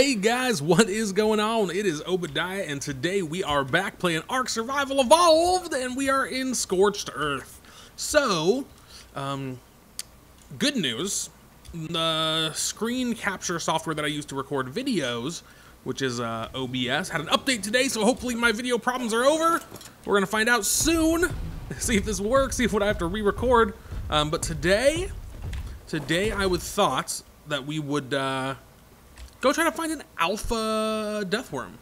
Hey guys, what is going on? It is Obediah, and today we are back playing Ark Survival Evolved, and we are in Scorched Earth. So, um, good news. The screen capture software that I use to record videos, which is uh, OBS, had an update today, so hopefully my video problems are over. We're to find out soon, see if this works, see if what I have to re-record. Um, but today, today I would thought that we would... Uh, go try to find an alpha deathworm.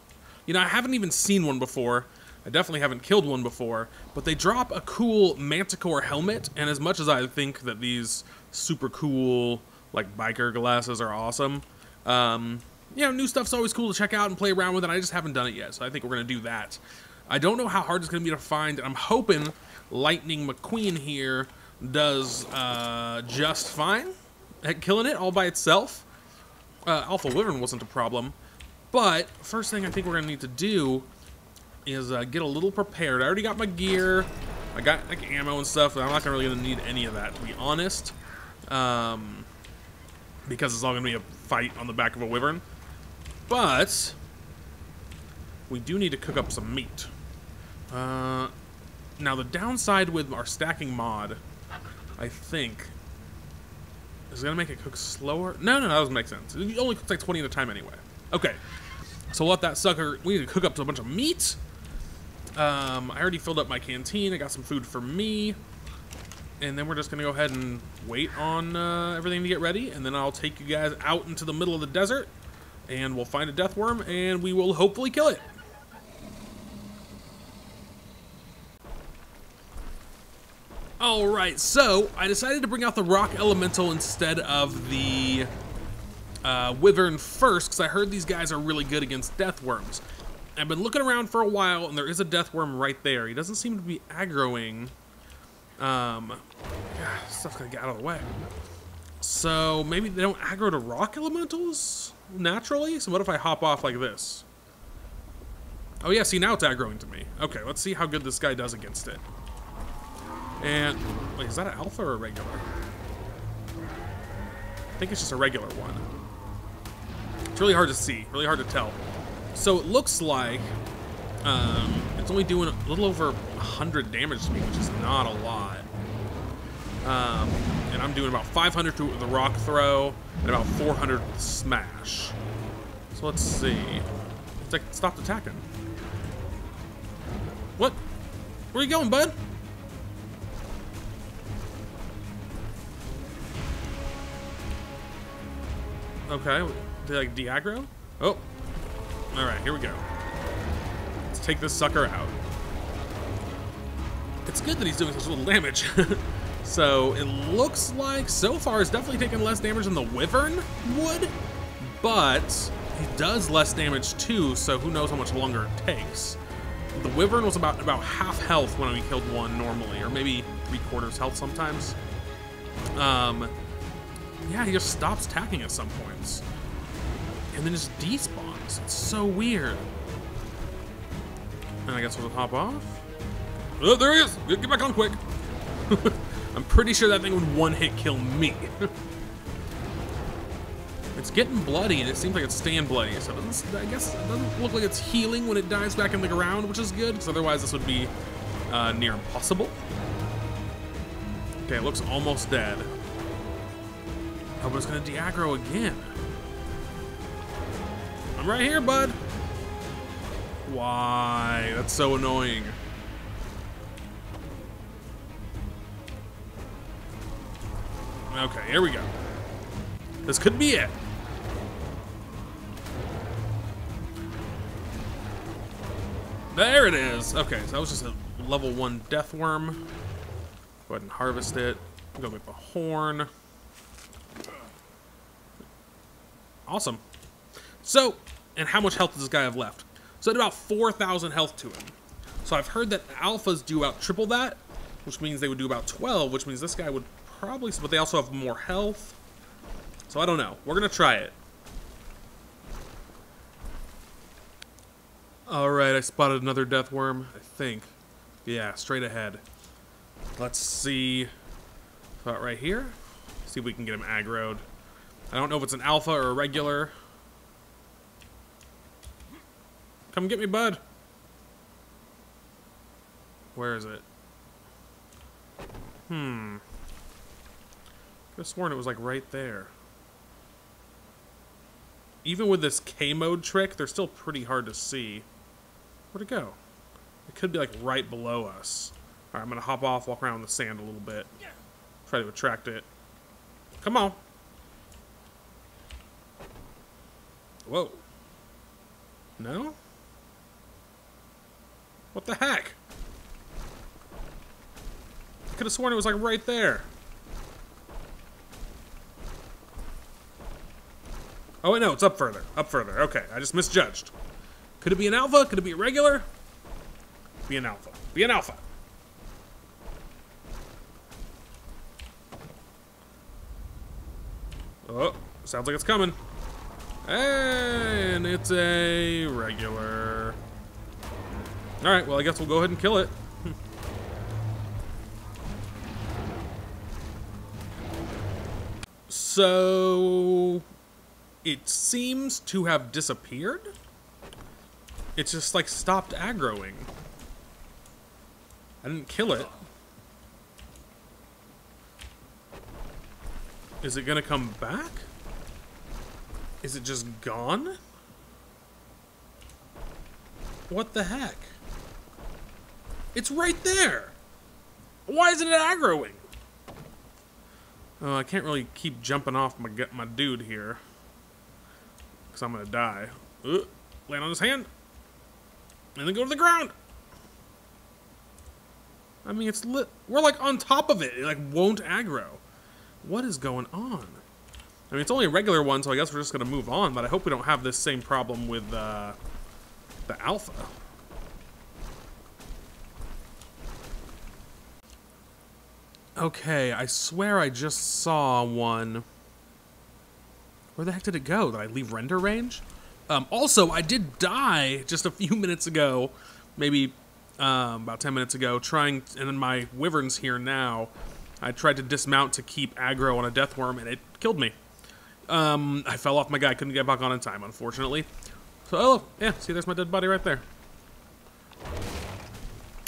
You know, I haven't even seen one before. I definitely haven't killed one before, but they drop a cool manticore helmet, and as much as I think that these super cool, like, biker glasses are awesome, um, you know, new stuff's always cool to check out and play around with, and I just haven't done it yet, so I think we're going to do that. I don't know how hard it's going to be to find, and I'm hoping Lightning McQueen here does uh, just fine at killing it all by itself uh, Alpha Wyvern wasn't a problem. But first thing I think we're gonna need to do is uh, get a little prepared. I already got my gear. I got like ammo and stuff. And I'm not really gonna need any of that to be honest, um, because it's all gonna be a fight on the back of a wyvern. But we do need to cook up some meat. Uh, now the downside with our stacking mod, I think, is it gonna make it cook slower? No, no, that doesn't make sense. It only cooks like 20 at a time anyway. Okay, so let that sucker, we need to cook up to a bunch of meat. Um, I already filled up my canteen. I got some food for me. And then we're just gonna go ahead and wait on uh, everything to get ready. And then I'll take you guys out into the middle of the desert. And we'll find a death worm and we will hopefully kill it. Alright, so I decided to bring out the Rock Elemental instead of the uh, Wyvern first, because I heard these guys are really good against Death Worms. I've been looking around for a while, and there is a Death Worm right there. He doesn't seem to be aggroing. Um, God, stuff's gonna get out of the way. So maybe they don't aggro to Rock Elementals naturally? So what if I hop off like this? Oh yeah, see now it's aggroing to me. Okay, let's see how good this guy does against it. And, wait, is that an alpha or a regular? I think it's just a regular one. It's really hard to see, really hard to tell. So it looks like um, it's only doing a little over 100 damage to me, which is not a lot. Um, and I'm doing about 500 to the rock throw and about 400 smash. So let's see. It's like, stopped attacking. What? Where are you going, bud? Okay, like de-aggro? Oh. Alright, here we go. Let's take this sucker out. It's good that he's doing such little damage. so, it looks like, so far, it's definitely taken less damage than the Wyvern would, but he does less damage too, so who knows how much longer it takes. The Wyvern was about, about half health when we killed one normally, or maybe three quarters health sometimes. Um, yeah, he just stops attacking at some points. And then just despawns. It's so weird. And I guess we'll hop off. Oh, there he is! Get back on quick! I'm pretty sure that thing would one-hit kill me. it's getting bloody, and it seems like it's staying bloody, so I guess it doesn't look like it's healing when it dives back in the ground, which is good, because otherwise this would be uh, near impossible. Okay, it looks almost dead. Oh, but gonna de-aggro again. I'm right here, bud. Why? That's so annoying. Okay, here we go. This could be it. There it is. Okay, so that was just a level one death worm. Go ahead and harvest it. Go make the horn. Awesome. So, and how much health does this guy have left? So at about 4,000 health to him. So I've heard that alphas do about triple that, which means they would do about 12, which means this guy would probably, but they also have more health. So I don't know. We're going to try it. Alright, I spotted another death worm, I think. Yeah, straight ahead. Let's see. About right here. See if we can get him aggroed. I don't know if it's an alpha or a regular. Come get me, bud. Where is it? Hmm. Could have sworn it was like right there. Even with this K mode trick, they're still pretty hard to see. Where'd it go? It could be like right below us. Alright, I'm gonna hop off, walk around the sand a little bit. Try to attract it. Come on. Whoa. No? What the heck? I could have sworn it was like right there. Oh, wait, no, it's up further. Up further. Okay, I just misjudged. Could it be an alpha? Could it be a regular? Be an alpha. Be an alpha. Oh, sounds like it's coming. And it's a regular. Alright, well, I guess we'll go ahead and kill it. so... It seems to have disappeared? It's just, like, stopped aggroing. I didn't kill it. Is it gonna come back? Is it just gone? What the heck? It's right there! Why isn't it aggroing? Oh, I can't really keep jumping off my my dude here. Because I'm going to die. Ooh, land on his hand. And then go to the ground. I mean, it's lit. We're like on top of it. It like won't aggro. What is going on? I mean, it's only a regular one, so I guess we're just going to move on. But I hope we don't have this same problem with uh, the alpha. Okay, I swear I just saw one. Where the heck did it go? Did I leave render range? Um, also, I did die just a few minutes ago, maybe um, about 10 minutes ago, trying, and my wyvern's here now. I tried to dismount to keep aggro on a death worm, and it killed me. Um, I fell off my guy, couldn't get back on in time, unfortunately. So, oh, yeah, see, there's my dead body right there.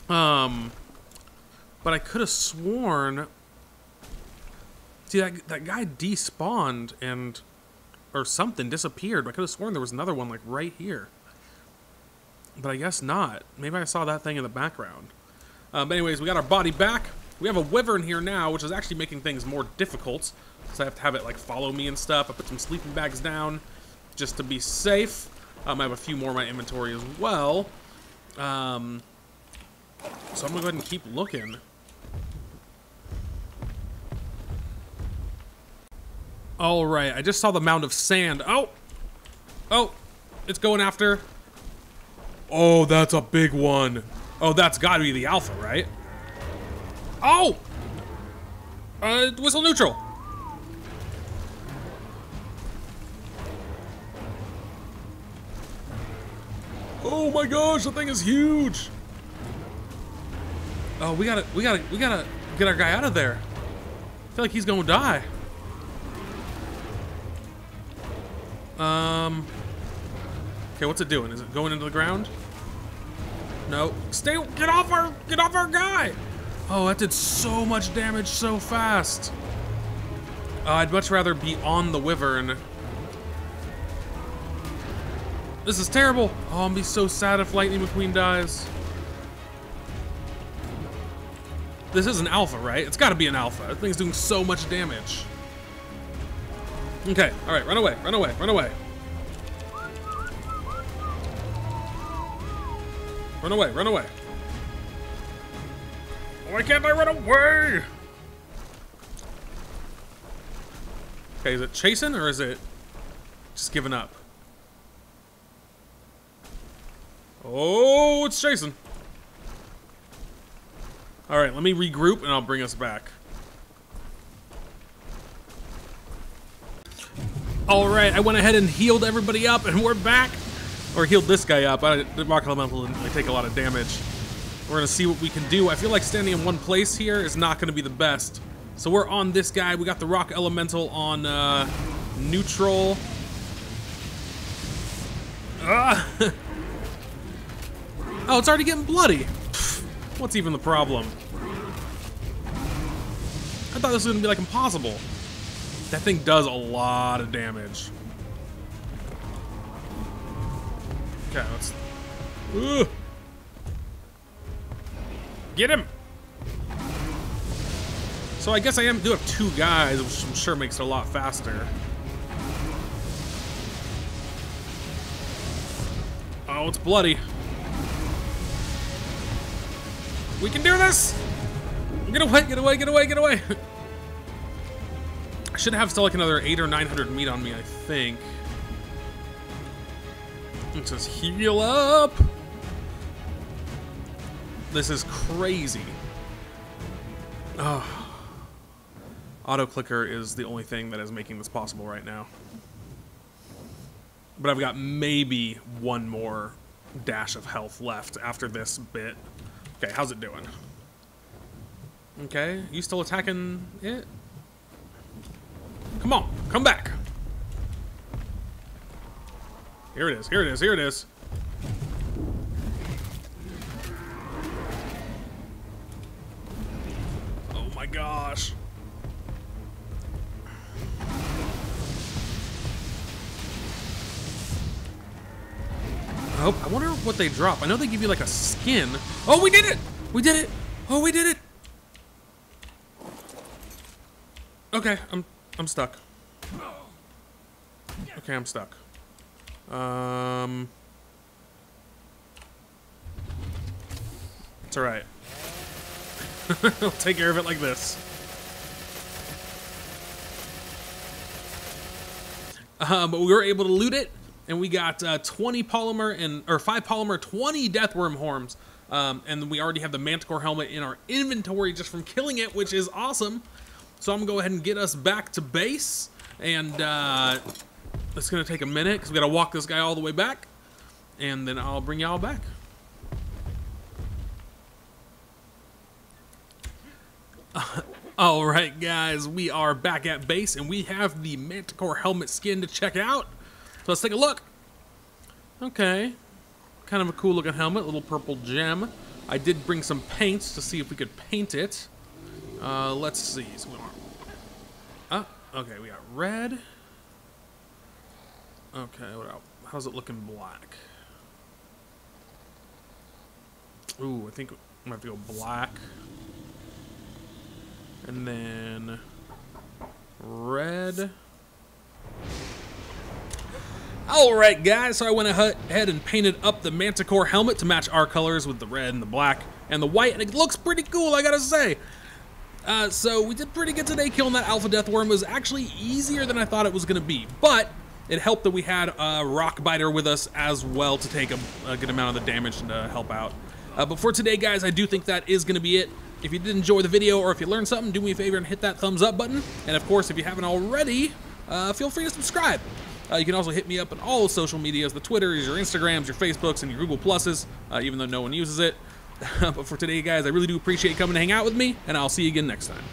Um, but I could have sworn... See, that, that guy despawned, and or something disappeared. I could have sworn there was another one like right here. But I guess not. Maybe I saw that thing in the background. Um, anyways, we got our body back. We have a wyvern here now, which is actually making things more difficult. So I have to have it like follow me and stuff. I put some sleeping bags down just to be safe. Um, I have a few more in my inventory as well. Um, so I'm gonna go ahead and keep looking. All right, I just saw the mound of sand. Oh, oh, it's going after. Oh, that's a big one. Oh, that's got to be the alpha, right? Oh, uh, whistle neutral. Oh my gosh, the thing is huge. Oh, we gotta, we gotta, we gotta get our guy out of there. I feel like he's gonna die. Um. Okay, what's it doing? Is it going into the ground? No. Stay. Get off our. Get off our guy. Oh, that did so much damage so fast. Uh, I'd much rather be on the wyvern. This is terrible. Oh, I'm be so sad if Lightning McQueen dies. This is an alpha, right? It's got to be an alpha. That thing's doing so much damage. Okay, alright, run away, run away, run away. Run away, run away. Why can't I run away? Okay, is it chasing or is it just giving up? Oh, it's chasing. Alright, let me regroup and I'll bring us back. All right, I went ahead and healed everybody up, and we're back. Or healed this guy up. I, the rock elemental didn't take a lot of damage. We're gonna see what we can do. I feel like standing in one place here is not gonna be the best. So we're on this guy. We got the rock elemental on uh, neutral. Ah! Oh, it's already getting bloody. What's even the problem? I thought this was gonna be like impossible. That thing does a lot of damage. Okay, let's. Get him! So I guess I am do have two guys, which I'm sure makes it a lot faster. Oh, it's bloody. We can do this! Get away, get away, get away, get away! I should have still like another 8 or 900 meat on me, I think. It says heal up! This is crazy. Oh. Auto clicker is the only thing that is making this possible right now. But I've got maybe one more dash of health left after this bit. Okay, how's it doing? Okay, you still attacking it? Come on, come back. Here it is, here it is, here it is. Oh gosh. Oh, I wonder what they drop. I know they give you like a skin. Oh, we did it! We did it! Oh, we did it! Okay, I'm I'm stuck. Okay, I'm stuck. Um It's alright. I'll take care of it like this. Um, but we were able to loot it and we got uh, 20 polymer and or 5 polymer 20 deathworm horns. Um, and we already have the manticore helmet in our inventory just from killing it which is awesome. So i'm gonna go ahead and get us back to base and uh, it's gonna take a minute because we gotta walk this guy all the way back and then i'll bring y'all back all right guys we are back at base and we have the manticore helmet skin to check out so let's take a look. Okay. Kind of a cool looking helmet, little purple gem. I did bring some paints to see if we could paint it. Uh, let's see. So we uh, okay, we got red. Okay, what else? How's it looking black? Ooh, I think I'm gonna have to go black. And then red. Alright guys, so I went ahead and painted up the Manticore helmet to match our colors with the red and the black and the white, and it looks pretty cool, I gotta say. Uh, so we did pretty good today killing that Alpha Deathworm. It was actually easier than I thought it was gonna be, but it helped that we had a Rock Biter with us as well to take a, a good amount of the damage and to help out. Uh, but for today, guys, I do think that is gonna be it. If you did enjoy the video or if you learned something, do me a favor and hit that thumbs up button. And of course, if you haven't already, uh, feel free to subscribe. Uh, you can also hit me up on all the social medias, the Twitters, your Instagrams, your Facebooks, and your Google Pluses, uh, even though no one uses it. but for today, guys, I really do appreciate coming to hang out with me, and I'll see you again next time.